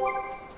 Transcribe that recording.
you